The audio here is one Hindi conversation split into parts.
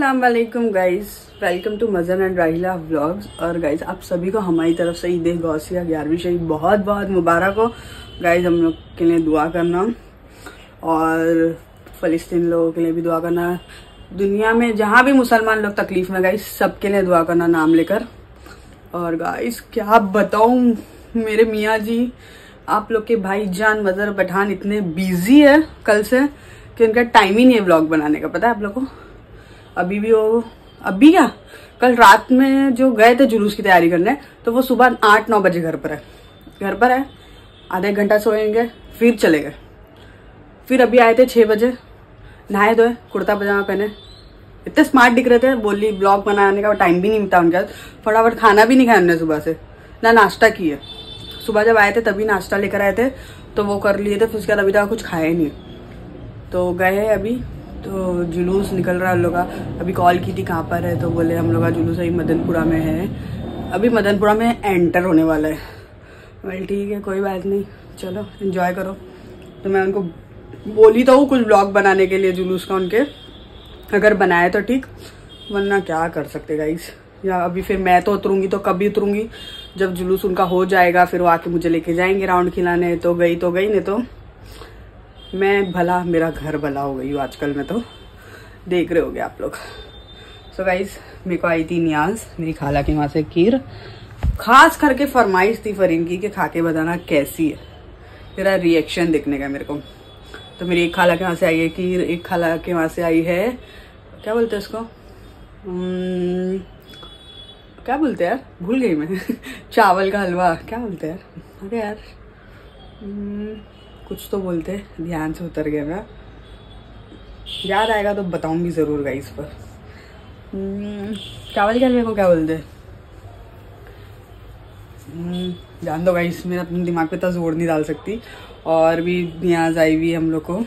अस्सलाम वालेकुम guys welcome to Majan and Rahila vlogs और गाइस आप सभी को हमारी तरफ़ से ईद गौसिया ग्यारहवीं शहीद बहुत बहुत मुबारक हो। गाइस हम लोग के लिए दुआ करना और फ़लस्तीन लोगों के लिए भी दुआ करना। दुनिया में जहाँ भी मुसलमान लोग तकलीफ़ में गाइस सबके लिए दुआ करना नाम लेकर। और गाइस क्या बताऊँ? मेरे मियाँ जी, आप लोग के भाई जान, मदर, पठान इतने बिज़ी है कल से कि उनका टाइम ही नहीं है ब्लॉग बनाने का। पता है आप लोग को? अभी भी वो, अभी क्या? कल रात में जो गए थे जुलूस की तैयारी करने तो वो सुबह आठ, नौ बजे घर पर है। घर पर है, आधा एक घंटा सोएँगे, फिर चले गए। फिर अभी आए थे छः बजे। नहाए धोए, कुर्ता पजामा पहने। इतने स्मार्ट दिख रहे थे, बोली ब्लॉग बनाने का टाइम भी नहीं मिलता उनके पास फटाफट खाना भी नहीं खाया उन्होंने सुबह से, ना नाश्ता किए सुबह जब आए थे, तभी नाश्ता लेकर आए थे तो वो कर लिए थे, फिर उसके बाद अभी तक कुछ खाया ही नहीं। तो गए अभी तो जुलूस निकल रहा है हम लोग का। अभी कॉल की थी कहाँ पर है तो बोले हम लोग का जुलूस अभी मदनपुरा में है। अभी मदनपुरा में एंटर होने वाला है। वेल ठीक है, कोई बात नहीं, चलो इन्जॉय करो। तो मैं उनको बोली तो हूँ कुछ ब्लॉग बनाने के लिए, जुलूस का उनके। अगर बनाए तो ठीक, वरना क्या कर सकते गाइस या अभी फिर मैं तो उतरूँगी तो कभी उतरूँगी। जब जुलूस उनका हो जाएगा, फिर वो आके मुझे लेके जाएँगे राउंड खिलाने तो गई तो गई, नहीं तो मैं भला मेरा घर भला हो गई हूँ आजकल मैं तो। देख रहे होगे आप लोग। सो गाइज़ मेरे को आई थी न्याज, मेरी खाला की वहाँ से खीर। खास करके फरमाइश थी फरीन की कि खा के बताना कैसी है। तेरा रिएक्शन देखने का मेरे को। तो मेरी एक खाला के वहाँ से आई है खीर, एक खाला के वहाँ से आई है, क्या बोलते हैं उसको? क्या बोलते यार? भूल गई मैं। चावल का हलवा, क्या बोलते हैं? अरे यार कुछ तो बोलते ध्यान से उतर गया मैं याद आएगा तो बताऊँगी ज़रूर गाइस पर। हम्म, चावल के हलवे को क्या बोलते हम्म, जान दो गाइस मेरा अपने दिमाग पे इतना ज़ोर नहीं डाल सकती। और भी न्याज आई हुई है हम लोग को।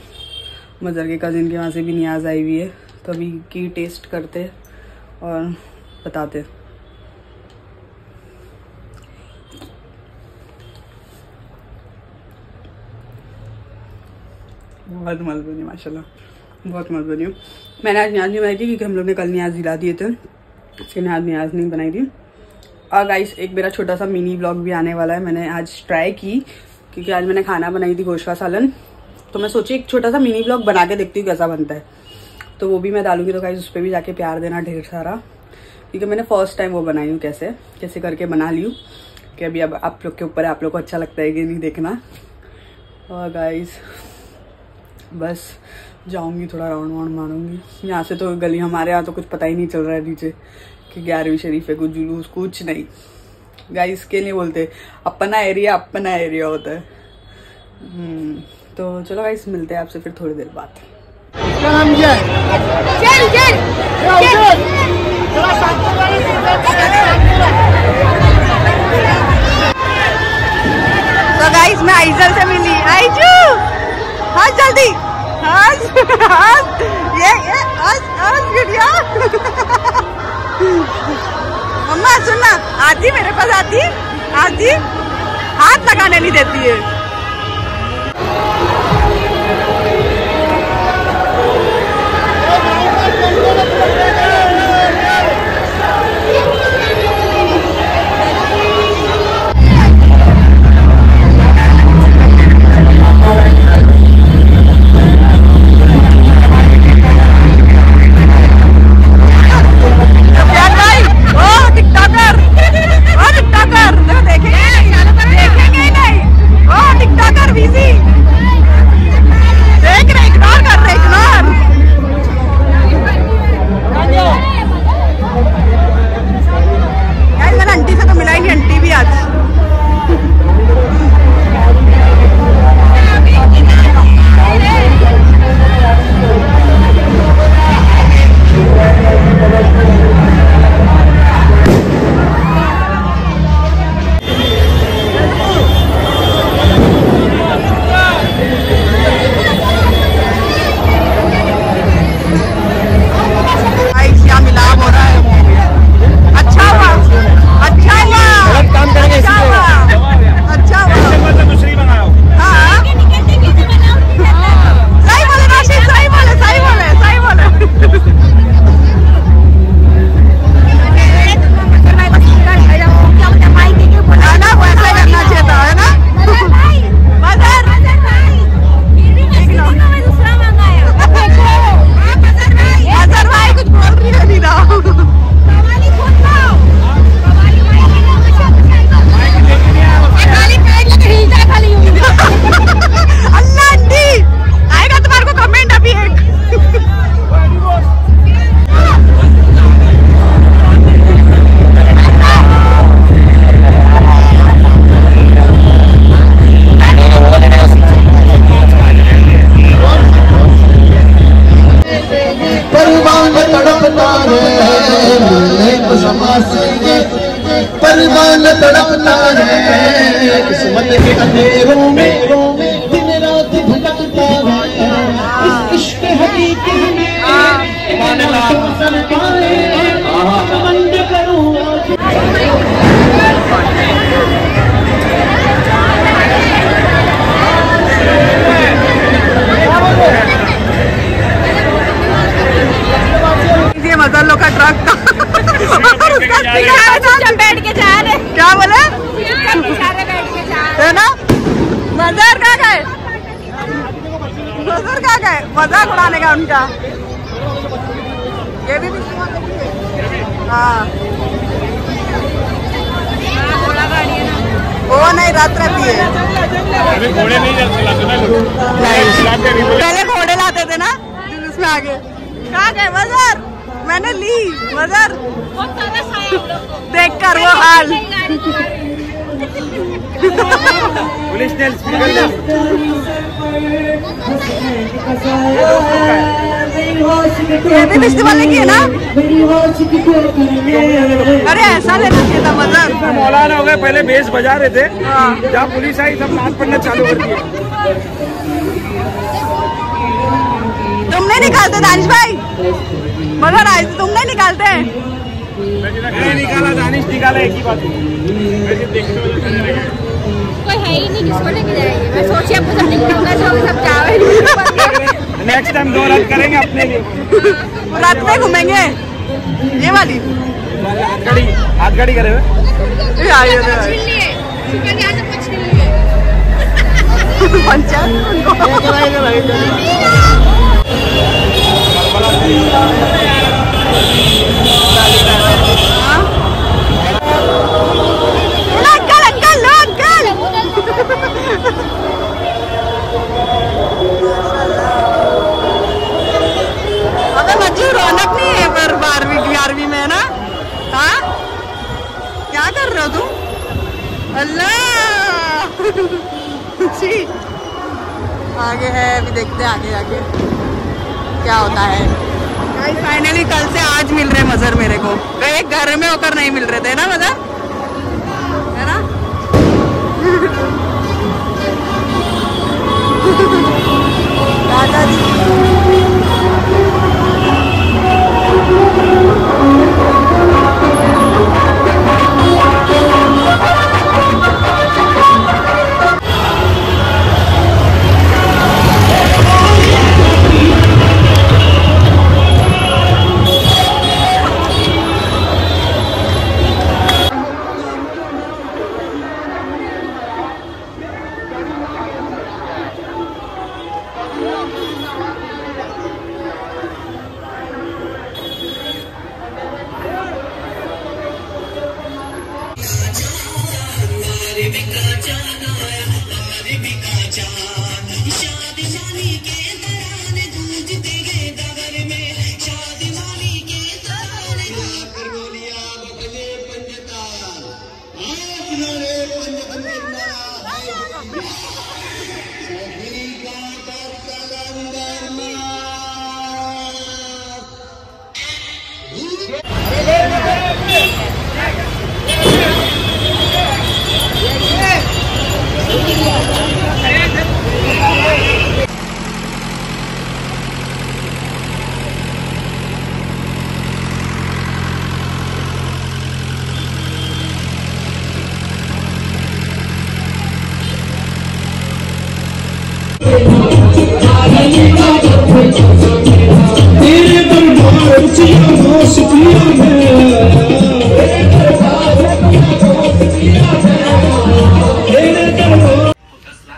मज़र के कज़िन के वहाँ से भी न्याज आई हुई है। तो अभी की टेस्ट करते और बताते बहुत मस्त बनी माशाल्लाह। बहुत मस्त बनी मैंने आज न्याज नहीं बनाई थी क्योंकि हम लोग ने कल न्याज दिला दिए थे। इसके आज न्याज नहीं बनाई थी। और गाइस एक मेरा छोटा सा मिनी ब्लॉग भी आने वाला है। मैंने आज ट्राई की, क्योंकि आज मैंने खाना बनाई थी गोश्त का सालन। तो मैं सोची, एक छोटा सा मिनी ब्लॉग बना के देखती हूँ कैसा बनता है। तो वो भी मैं डालूँगी तो गाइस उस पर भी जाके प्यार देना ढेर सारा। क्योंकि मैंने फ़र्स्ट टाइम वो बनाई हूँ कैसे कैसे करके बना ली हूँ। कि अभी अब आप लोग के ऊपर आप लोग को अच्छा लगता है कि नहीं देखना। और गाइस बस जाऊँगी थोड़ा राउंड वाउंड मारूँगी। यहाँ से तो गली हमारे यहाँ तो कुछ पता ही नहीं चल रहा है नीचे कि ग्यारहवीं शरीफ है कुछ जुलूस कुछ नहीं। गाइस के लिए बोलते अपना एरिया अपना एरिया होता है। हम्म, तो चलो गाइस मिलते हैं आपसे फिर थोड़ी देर बाद। चल चल तो गाइस मैं आइजल से मिली। आइजू! हाँ जल्दी। आज आज ये ये, आज आज गुड़िया मम्मा, सुनना आती मेरे पास आती आती हाथ लगाने नहीं देती है। हाँ। वो नहीं रात रहती घोड़े नहीं पहले घोड़े लाते थे ना उसमें आगे। कहाँ गए? मदर मैंने ली को देख कर वो हाल। पुलिस ने ये भी बिजली वाले की है ना? अरे ऐसा लेना चाहिए था मदर मौलाना हो गए पहले बेस बजा रहे थे। हाँ। जहाँ पुलिस आई सब नाच पढ़ना चालू कर दिए। तुम नहीं निकालते दानिश भाई? मगर आज तुम नहीं निकालते मैंने निकाला दानिश निकाला एक ही बात। कोई है ही नहीं किसको लेके जाएँगे? मैं सोची आपको सब निकलना सब जाओ नेक्स्ट टाइम दो रन करेंगे अपने लिए। रात में घूमेंगे? ये वाली। हाथ घड़ी हाथ घड़ी करे हुए ये आई है, ये आई छीन लिए सुबह के आज कुछ छीन लिए है। पंचायत अंकल अंकल लो अंकल अबे मज्जू रौनक नहीं है पर बारहवीं ग्यारहवीं में है ना हाँ क्या कर रहे हो तुम अल्लाह जी आगे है अभी देखते हैं आगे आगे क्या होता है फाइनली कल से आज मिल रहे मजर मेरे को। कहीं घर में होकर नहीं मिल रहे थे ना मज़ा? है ना? तेरे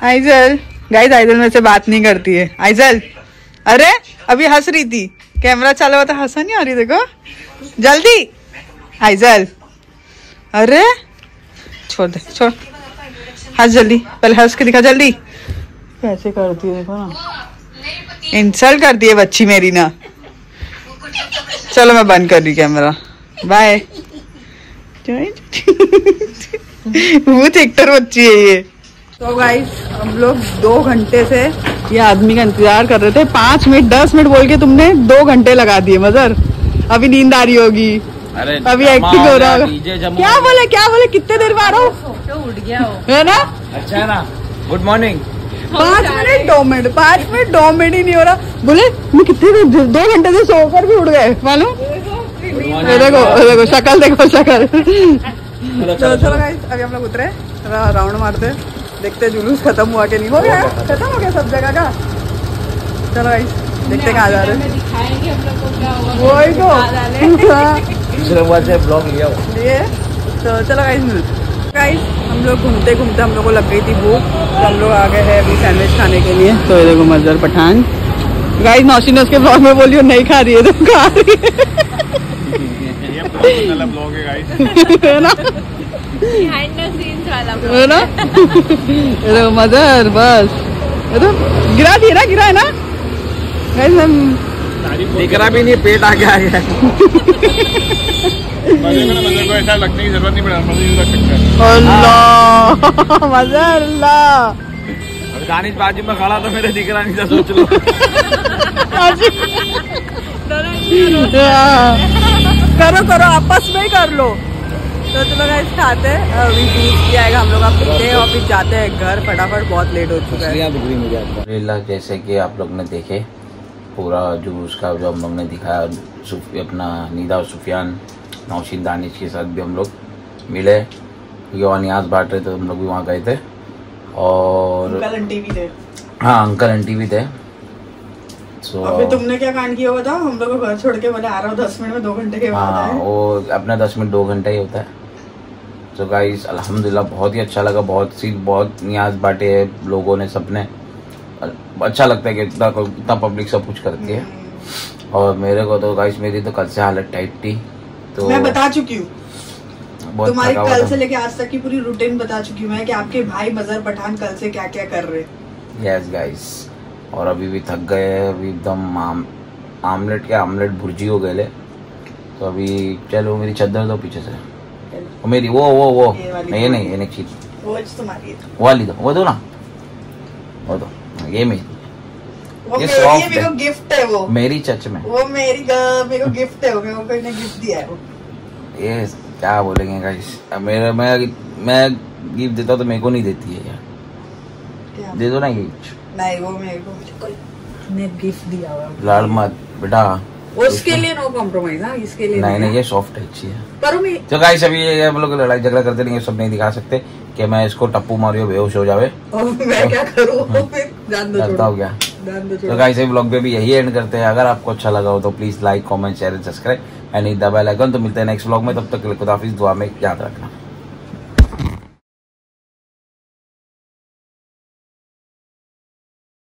आइजल गाइस आइजल में से बात नहीं करती है। आइजल अरे अभी हंस रही थी। कैमरा चालू हुआ था हंसा नहीं आ रही देखो। जल्दी। आइजल अरे छोड़ दे छोड़। हंस जल्दी पहले हंस के दिखा जल्दी। कैसे करती है देखो ना। इंसल्ट करती है बच्ची मेरी ना। चलो मैं बंद कर रही कैमरा बाय बहुत एक्टर बच्ची है ये. तो गाइस हम लोग दो घंटे से ये आदमी का इंतज़ार कर रहे थे. पाँच मिनट दस मिनट बोल के तुमने दो घंटे लगा दिए मजर. अभी नींद आ रही होगी. अरे अभी एक्टिंग हो रहा होगा. क्या बोले क्या बोले कितने देर में आ रहा हूँ उठ गया हो। है ना? अच्छा है ना। गुड मॉर्निंग पाँच मिनट दो मिनट पाँच मिनट दो मिनट ही नहीं हो रहा. बोले कितने देर दो घंटे से सोकर भी उठ गए। मालूम? ये देखो देखो शक्ल देखो शक्ल। चलो चलो गाइस अभी हम लोग उतरे। राउंड मारते। देखते जुलूस खत्म हुआ कि नहीं। हो गया? खत्म हो गया सब जगह का? चलो गाइस देखते कहाँ जा रहे हैं। दिखाएँगे हम लोग को क्या होगा वही तो ब्लॉग लिया तो चलो गाइस गाइस हम लोग घूमते घूमते हम लोग को लग गई थी भूख। तो हम लोग आ गए हैं अभी सैंडविच खाने के लिए। तो ये देखो मजर पठान। गाइस नौशी ने उसके ब्लॉग में बोलियो नहीं खा रही है तुम खा रही ये ब्लॉग है गाइस है है ना? बिहाइंड द सीन्स वाला है ना? मजर बस। ये तो गिरा दिए ना गिरा है ना? गाइस हम दिख रहा भी नहीं पेट आगे आ गया मज़े मज़े को ऐसा लगने की ज़रूरत नहीं पड़ा मज़े अल्लाह! मजर अल्लाह! दानिश बाजू में खड़ा तो मेरे दिख रहा नहीं था सोच लो। करो करो आपस में ही कर लो। तो चलो गाइस खाते हैं। अभी आएगा हम लोग अब पीते हैं और फिर जाते हैं घर। फटाफट बहुत लेट हो चुका है। जैसे कि आप लोग ने देखे पूरा जुलूस का जो हम लोग ने दिखाया अपना नीदा और सुफियान नौशीन दानिश के साथ भी हम लोग मिले। क्योंकि वहाँ न्याज बांट रहे थे तो हम लोग भी वहाँ गए थे। और अंकल आंटी भी थे। हाँ अंकल आंटी भी थे। सो और फिर तुमने क्या कांड किया हुआ था? हम लोग घर छोड़ के बोले आ रहा हूँ दस मिनट में दो घंटे के बाद हाँ वो अपना दस मिनट दो घंटा ही होता है। तो गाइस अल्हम्दुलिल्लाह बहुत ही अच्छा लगा बहुत सी बहुत न्याज बांटे है लोगों ने सबने। अच्छा लगता है कि इतना इतना पब्लिक सब कुछ करती है। और मेरे को तो गाइस मेरी तो कल से हालत टाइट थी तो मैं बता चुकी हूँ। बहुत तुम्हारी कल से लेके आज तक की पूरी रूटीन बता चुकी हूँ मैं कि आपके भाई मजर पठान कल से क्या क्या कर रहे यस गाइस और अभी भी थक गए हैं अभी एकदम आम, आमलेट के आमलेट भुर्जी हो गए ले। तो अभी चलो मेरी चद्दर दो पीछे से। वो मेरी वो वो वो। ये नहीं ये नहीं ये नहीं चीज़। वो आज तुम्हारी है। वाली दो वो दो ना। वो दो। ये मेरी। वो ये मेरी मेरे को गिफ्ट है वो। मेरी चच में। वो मेरी मेरे को गिफ्ट है वो मेरे को कोई ने गिफ्ट दिया है वो। ये क्या बोलेंगे गाइस अब मेरा मैं मैं गिफ्ट देता हूँ तो मेरे को नहीं देती है यार। दे दो ना गिफ्ट नहीं वो मेरे को कोई ने गिफ्ट दिया हुआ है। लाड़ मत बेटा। उसके लिए नो कॉम्प्रोमाइज हाँ इसके लिए नहीं नहीं ये सॉफ्ट है अच्छी है। करो मैं तो गाइस अभी ये हम लोग लड़ाई झगड़ा करते नहीं सब नहीं दिखा सकते कि मैं इसको टप्पू मारियो बेहोश हो जावे। और मैं क्या करूँ? फिर जान दो डरता छोड़ो। हो जान दो तो गाइस ये ब्लॉग पे भी यही एंड करते हैं। अगर आपको अच्छा लगा हो तो please like comment share and subscribe and the bell icon तो मिलते हैं नेक्स्ट ब्लॉग में तब तक के लिए दुआ में याद रखना